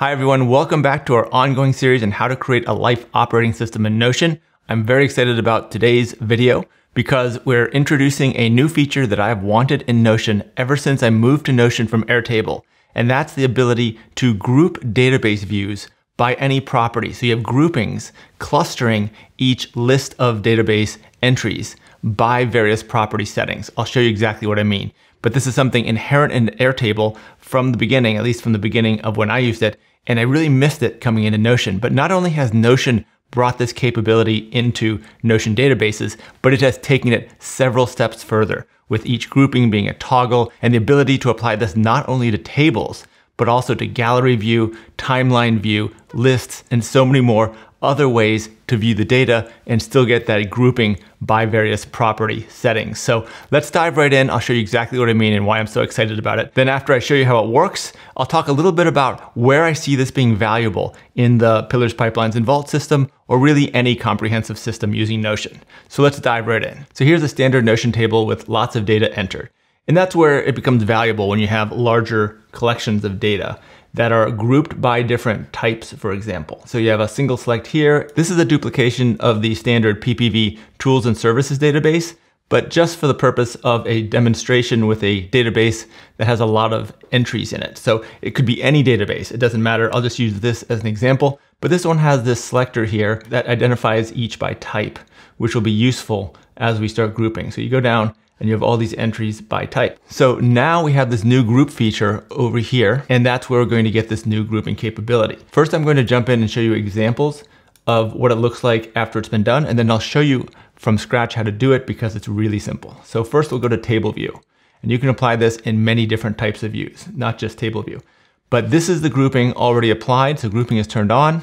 Hi everyone, welcome back to our ongoing series on how to create a life operating system in Notion. I'm very excited about today's video because we're introducing a new feature that I've wanted in Notion ever since I moved to Notion from Airtable, and that's the ability to group database views by any property. So you have groupings clustering each list of database entries by various property settings. I'll show you exactly what I mean. But this is something inherent in Airtable from the beginning, at least from the beginning of when I used it. And I really missed it coming into Notion. But not only has Notion brought this capability into Notion databases, but it has taken it several steps further, with each grouping being a toggle and the ability to apply this not only to tables, but also to gallery view, timeline view, lists, and so many more other ways to view the data and still get that grouping by various property settings. So let's dive right in. I'll show you exactly what I mean and why I'm so excited about it. Then after I show you how it works, I'll talk a little bit about where I see this being valuable in the Pillars, Pipelines, and Vault system, or really any comprehensive system using Notion. So let's dive right in. So here's a standard Notion table with lots of data entered. And that's where it becomes valuable when you have larger collections of data that are grouped by different types, for example. So you have a single select here. This is a duplication of the standard PPV tools and services database, but just for the purpose of a demonstration with a database that has a lot of entries in it. So it could be any database, it doesn't matter. I'll just use this as an example. But this one has this selector here that identifies each by type, which will be useful as we start grouping. So you go down and you have all these entries by type. So now we have this new group feature over here, and that's where we're going to get this new grouping capability. First, I'm going to jump in and show you examples of what it looks like after it's been done, and then I'll show you from scratch how to do it because it's really simple. So first we'll go to table view, and you can apply this in many different types of views, not just table view. But this is the grouping already applied, so grouping is turned on,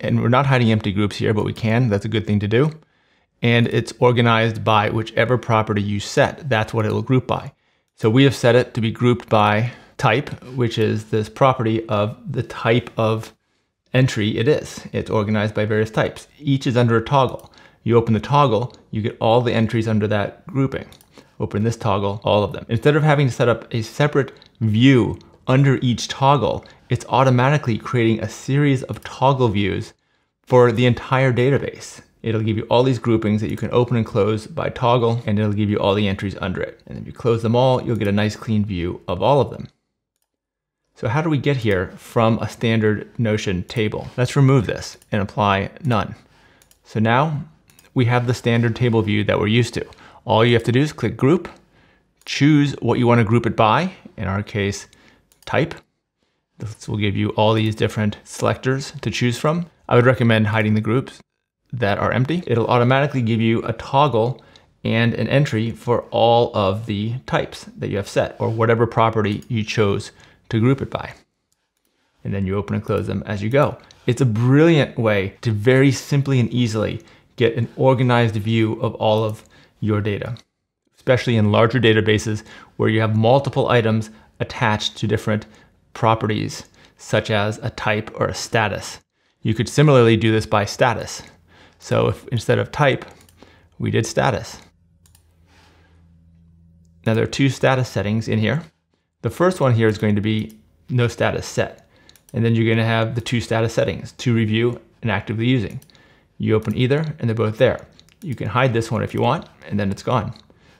and we're not hiding empty groups here, but we can, that's a good thing to do and it's organized by whichever property you set. That's what it will group by. So we have set it to be grouped by type, which is this property of the type of entry it is. It's organized by various types. Each is under a toggle. You open the toggle, you get all the entries under that grouping. Open this toggle, all of them. Instead of having to set up a separate view under each toggle, it's automatically creating a series of toggle views for the entire database. It'll give you all these groupings that you can open and close by toggle, and it'll give you all the entries under it. And if you close them all, you'll get a nice clean view of all of them. So how do we get here from a standard Notion table? Let's remove this and apply none. So now we have the standard table view that we're used to. All you have to do is click group, choose what you want to group it by, in our case, type. This will give you all these different selectors to choose from. I would recommend hiding the groups that are empty. It'll automatically give you a toggle and an entry for all of the types that you have set or whatever property you chose to group it by. And then you open and close them as you go. It's a brilliant way to very simply and easily get an organized view of all of your data, especially in larger databases where you have multiple items attached to different properties, such as a type or a status. You could similarly do this by status. So if instead of type, we did status. Now there are two status settings in here. The first one here is going to be no status set. And then you're gonna have the two status settings, to review and actively using. You open either and they're both there. You can hide this one if you want and then it's gone.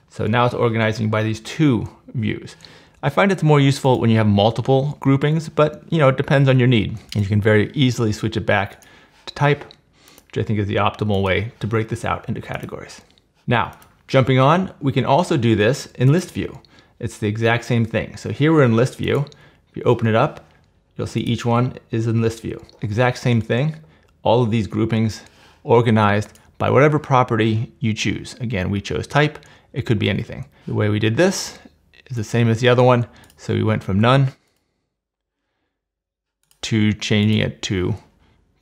So now it's organizing by these two views. I find it's more useful when you have multiple groupings, but you know, it depends on your need. And you can very easily switch it back to type which I think is the optimal way to break this out into categories. Now, jumping on, we can also do this in list view. It's the exact same thing. So here we're in list view. If you open it up, you'll see each one is in list view. Exact same thing. All of these groupings organized by whatever property you choose. Again, we chose type. It could be anything. The way we did this is the same as the other one. So we went from none to changing it to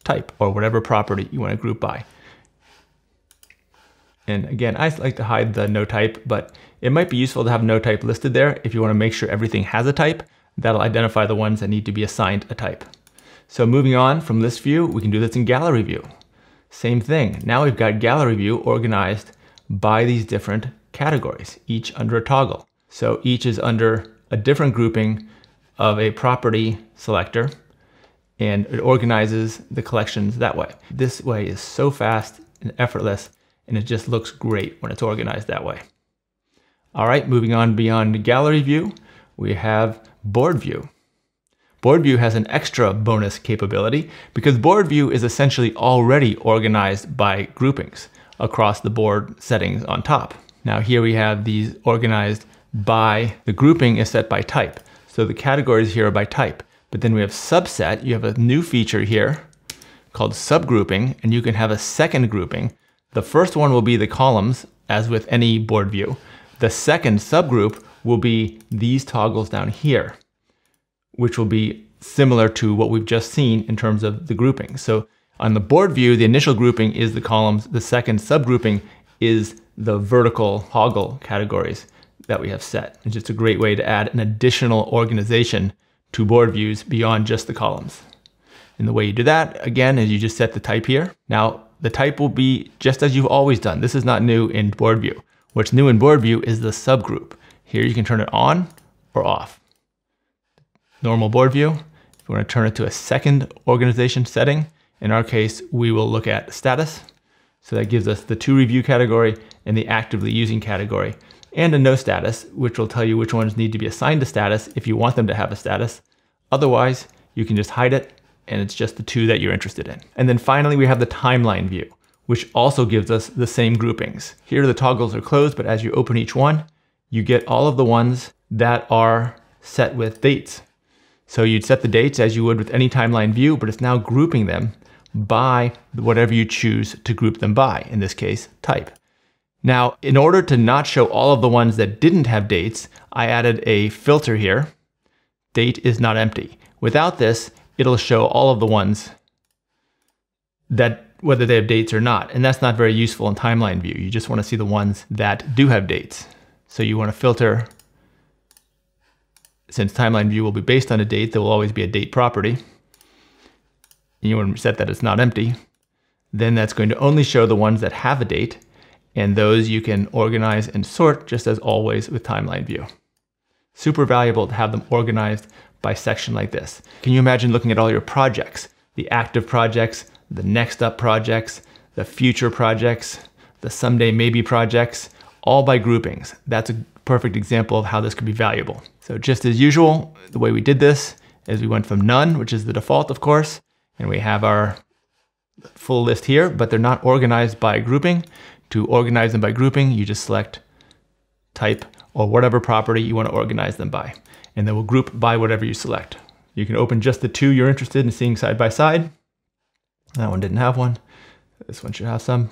type or whatever property you want to group by. And again, I like to hide the no type, but it might be useful to have no type listed there if you want to make sure everything has a type. That'll identify the ones that need to be assigned a type. So moving on from list view, we can do this in gallery view. Same thing. Now we've got gallery view organized by these different categories, each under a toggle. So each is under a different grouping of a property selector and it organizes the collections that way. This way is so fast and effortless, and it just looks great when it's organized that way. All right, moving on beyond gallery view, we have board view. Board view has an extra bonus capability because board view is essentially already organized by groupings across the board settings on top. Now here we have these organized by, the grouping is set by type. So the categories here are by type. But then we have subset, you have a new feature here called subgrouping, and you can have a second grouping. The first one will be the columns, as with any board view. The second subgroup will be these toggles down here, which will be similar to what we've just seen in terms of the grouping. So on the board view, the initial grouping is the columns. The second subgrouping is the vertical toggle categories that we have set. It's just a great way to add an additional organization to board views beyond just the columns. And the way you do that, again, is you just set the type here. Now, the type will be just as you've always done. This is not new in board view. What's new in board view is the subgroup. Here you can turn it on or off. Normal board view, if you want to turn it to a second organization setting, in our case, we will look at status. So that gives us the to review category and the actively using category and a no status, which will tell you which ones need to be assigned a status if you want them to have a status. Otherwise, you can just hide it and it's just the two that you're interested in. And then finally, we have the timeline view, which also gives us the same groupings. Here the toggles are closed, but as you open each one, you get all of the ones that are set with dates. So you'd set the dates as you would with any timeline view, but it's now grouping them by whatever you choose to group them by, in this case, type. Now, in order to not show all of the ones that didn't have dates, I added a filter here. Date is not empty. Without this, it'll show all of the ones that whether they have dates or not. And that's not very useful in timeline view. You just want to see the ones that do have dates. So you want to filter, since timeline view will be based on a date, there will always be a date property. And you want to set that it's not empty. Then that's going to only show the ones that have a date and those you can organize and sort just as always with timeline view. Super valuable to have them organized by section like this. Can you imagine looking at all your projects, the active projects, the next up projects, the future projects, the someday maybe projects, all by groupings. That's a perfect example of how this could be valuable. So just as usual, the way we did this is we went from none, which is the default, of course, and we have our full list here, but they're not organized by grouping. To organize them by grouping, you just select type or whatever property you want to organize them by. And then we'll group by whatever you select. You can open just the two you're interested in seeing side by side. That one didn't have one. This one should have some.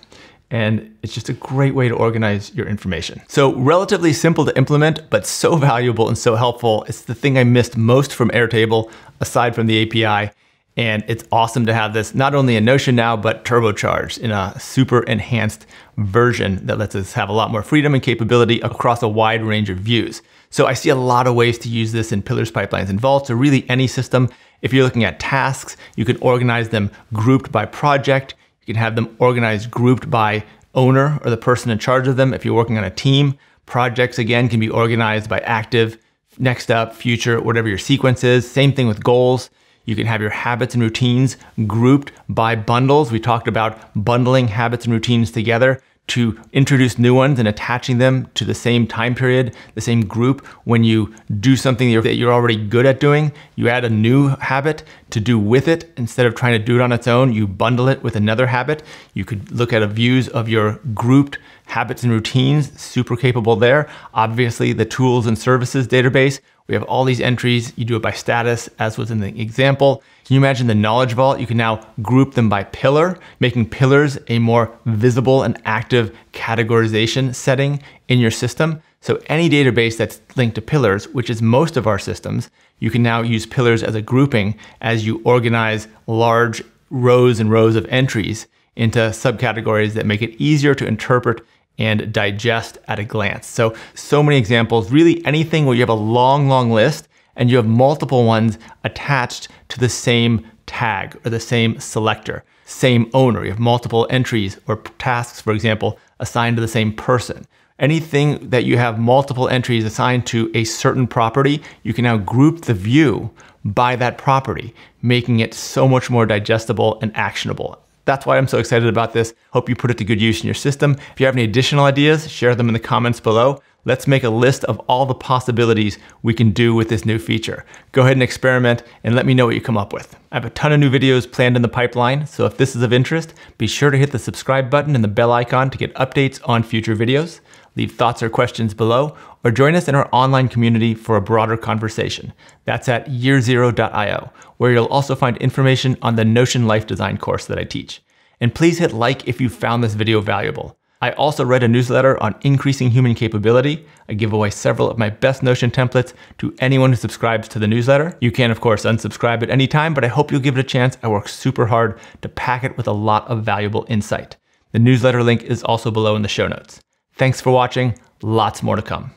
And it's just a great way to organize your information. So relatively simple to implement, but so valuable and so helpful. It's the thing I missed most from Airtable, aside from the API. And it's awesome to have this not only in Notion now, but turbocharged in a super enhanced version that lets us have a lot more freedom and capability across a wide range of views. So I see a lot of ways to use this in Pillars, Pipelines, and Vaults, or really any system. If you're looking at tasks, you can organize them grouped by project. You can have them organized grouped by owner or the person in charge of them. If you're working on a team, projects again can be organized by active, next up, future, whatever your sequence is. Same thing with goals. You can have your habits and routines grouped by bundles. We talked about bundling habits and routines together to introduce new ones and attaching them to the same time period, the same group. When you do something that you're already good at doing, you add a new habit to do with it. Instead of trying to do it on its own, you bundle it with another habit. You could look at a views of your grouped habits and routines, super capable there. Obviously, the tools and services database we have all these entries. You do it by status, as was in the example. Can you imagine the knowledge vault? You can now group them by pillar, making pillars a more visible and active categorization setting in your system. So any database that's linked to pillars, which is most of our systems, you can now use pillars as a grouping as you organize large rows and rows of entries into subcategories that make it easier to interpret and digest at a glance. So, so many examples, really anything where you have a long, long list and you have multiple ones attached to the same tag or the same selector, same owner. You have multiple entries or tasks, for example, assigned to the same person. Anything that you have multiple entries assigned to a certain property, you can now group the view by that property, making it so much more digestible and actionable. That's why I'm so excited about this. Hope you put it to good use in your system. If you have any additional ideas, share them in the comments below. Let's make a list of all the possibilities we can do with this new feature. Go ahead and experiment and let me know what you come up with. I have a ton of new videos planned in the pipeline, so if this is of interest, be sure to hit the subscribe button and the bell icon to get updates on future videos. Leave thoughts or questions below, or join us in our online community for a broader conversation. That's at yearzero.io, where you'll also find information on the Notion Life Design course that I teach. And please hit like if you found this video valuable. I also read a newsletter on increasing human capability. I give away several of my best Notion templates to anyone who subscribes to the newsletter. You can, of course, unsubscribe at any time, but I hope you'll give it a chance. I work super hard to pack it with a lot of valuable insight. The newsletter link is also below in the show notes. Thanks for watching. Lots more to come.